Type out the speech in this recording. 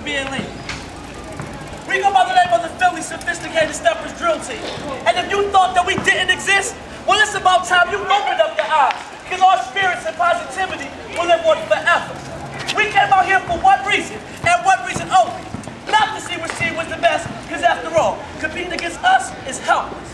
for being late. We go by the name of the Philly Sophisticated Steppers Drill Team. And if you thought that we didn't exist, well, it's about time you opened up your eyes. Because our spirits and positivity will live on forever. We came out here for one reason, and one reason only. Not to see which team was the best, because after all, competing against us is helpless.